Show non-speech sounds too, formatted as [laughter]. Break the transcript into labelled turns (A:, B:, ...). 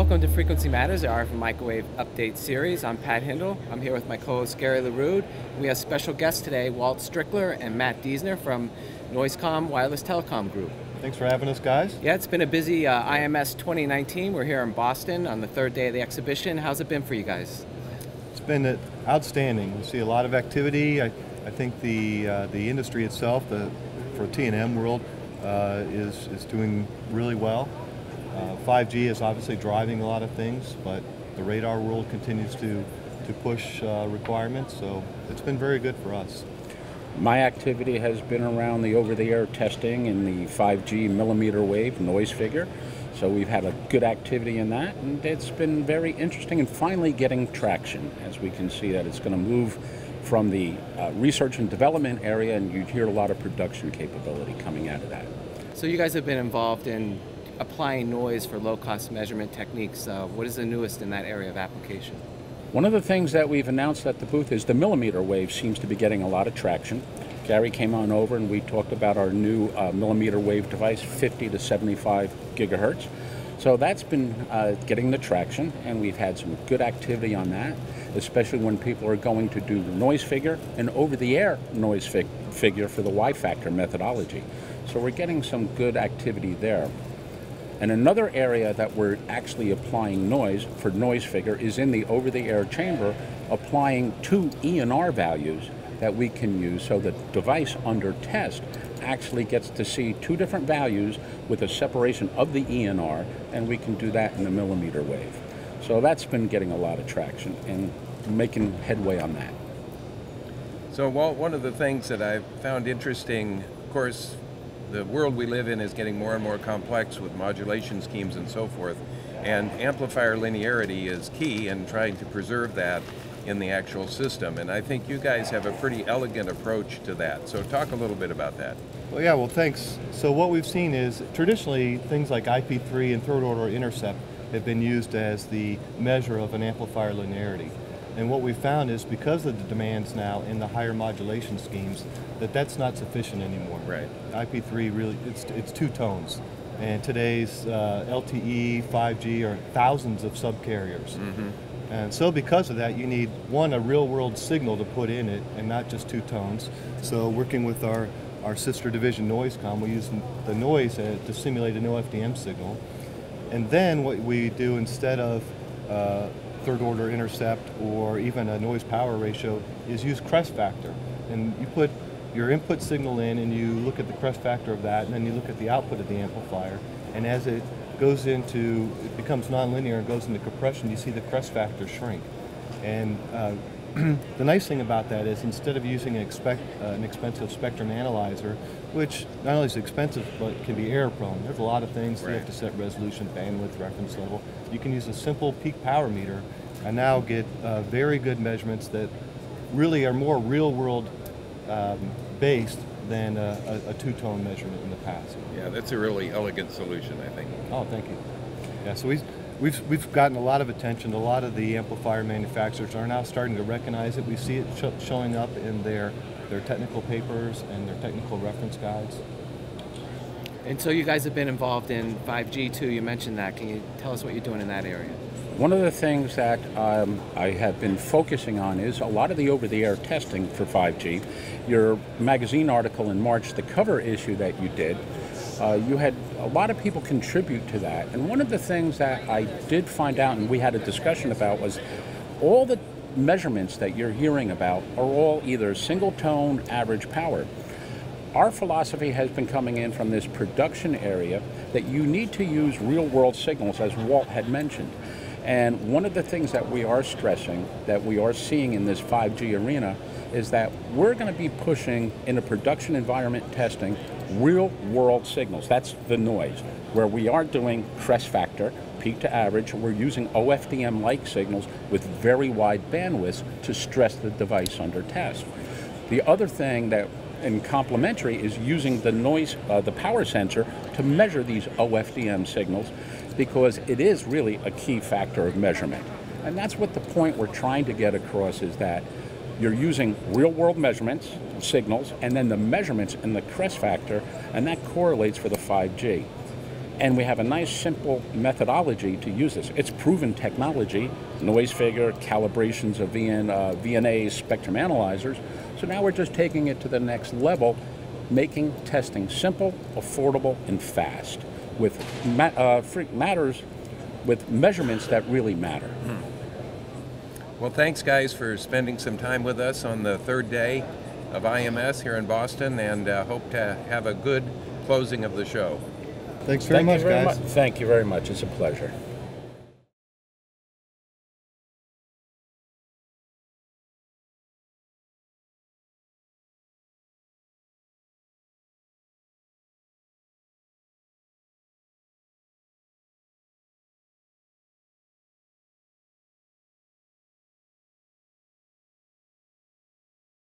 A: Frequency Matters, our Microwave Update Series. I'm Pat Hindle. I'm here with my co-host Gary Lerude. We have special guests today, Walt Strickler and Matt Diessner from Noisecom Wireless Telecom Group.
B: Thanks for having us, guys.
A: Yeah, it's been a busy uh, IMS 2019. We're here in Boston on the third day of the exhibition. How's it been for you guys?
B: It's been uh, outstanding. We see a lot of activity. I, I think the uh, the industry itself, the for T&M world, uh, is is doing really well. 5G uh, is obviously driving a lot of things, but the radar world continues to to push uh, requirements. So it's been very good for us.
C: My activity has been around the over-the-air testing in the 5G millimeter wave noise figure. So we've had a good activity in that, and it's been very interesting and finally getting traction. As we can see that it's going to move from the uh, research and development area, and you hear a lot of production capability coming out of that.
A: So you guys have been involved in applying noise for low-cost measurement techniques. Uh, what is the newest in that area of application?
C: One of the things that we've announced at the booth is the millimeter wave seems to be getting a lot of traction. Gary came on over and we talked about our new uh, millimeter wave device, 50 to 75 gigahertz. So that's been uh, getting the traction, and we've had some good activity on that, especially when people are going to do the noise figure and over-the-air noise fig figure for the Y-factor methodology. So we're getting some good activity there. And another area that we're actually applying noise for noise figure is in the over-the-air chamber, applying two ENR values that we can use so the device under test actually gets to see two different values with a separation of the ENR, and we can do that in the millimeter wave. So that's been getting a lot of traction and making headway on that.
D: So, Walt, one of the things that I've found interesting, of course, the world we live in is getting more and more complex with modulation schemes and so forth. And amplifier linearity is key in trying to preserve that in the actual system. And I think you guys have a pretty elegant approach to that. So talk a little bit about that.
B: Well, yeah, well, thanks. So what we've seen is traditionally things like IP3 and third order intercept have been used as the measure of an amplifier linearity. And what we found is because of the demands now in the higher modulation schemes, that that's not sufficient anymore.
D: Right.
B: IP3 really, it's, it's two tones. And today's uh, LTE, 5G are thousands of subcarriers. Mm -hmm. And so because of that, you need, one, a real world signal to put in it and not just two tones. So working with our, our sister division Noisecom, we use the noise to simulate a an OFDM signal. And then what we do instead of uh, third order intercept or even a noise power ratio is use crest factor. And you put your input signal in and you look at the crest factor of that and then you look at the output of the amplifier. And as it goes into, it becomes nonlinear and goes into compression, you see the crest factor shrink. And uh, [clears throat] the nice thing about that is instead of using an, expect, uh, an, expensive spectrum analyzer, which not only is expensive but can be error prone, there's a lot of things right. you have to set resolution, bandwidth, reference level. You can use a simple peak power meter and now get uh, very good measurements that really are more real world um, based than a, a, a two-tone measurement in the past.
D: Yeah, that's a really elegant solution, I think.
B: Oh, thank you. Yeah, so we've, we've, we've gotten a lot of attention. A lot of the amplifier manufacturers are now starting to recognize it. We see it sh showing up in their, their technical papers and their technical reference guides.
A: And so you guys have been involved in 5G too, you mentioned that. Can you tell us what you're doing in that area?
C: One of the things that um, I have been focusing on is a lot of the over-the-air testing for 5G. Your magazine article in March, the cover issue that you did, uh, you had a lot of people contribute to that. And one of the things that I did find out, and we had a discussion about, was all the measurements that you're hearing about are all either single tone, average power. Our philosophy has been coming in from this production area that you need to use real world signals, as Walt had mentioned. And one of the things that we are stressing, that we are seeing in this 5G arena, is that we're going to be pushing in a production environment testing real world signals. That's the noise, where we are doing crest factor, peak to average, we're using OFDM like signals with very wide bandwidths to stress the device under test. The other thing that and complementary is using the noise, uh, the power sensor to measure these OFDM signals because it is really a key factor of measurement. And that's what the point we're trying to get across is that you're using real world measurements, signals, and then the measurements in the crest factor, and that correlates for the 5G. And we have a nice, simple methodology to use this. It's proven technology, noise figure, calibrations of VN, uh, VNA spectrum analyzers. So now we're just taking it to the next level, making testing simple, affordable, and fast with ma- uh, free- matters, with measurements that really matter.
D: Well, thanks, guys, for spending some time with us on the third day of IMS here in Boston, and uh, hope to have a good closing of the show.
B: Thanks very
C: Thank
B: much,
C: very
B: guys.
C: much. Thank you very much. It's a pleasure.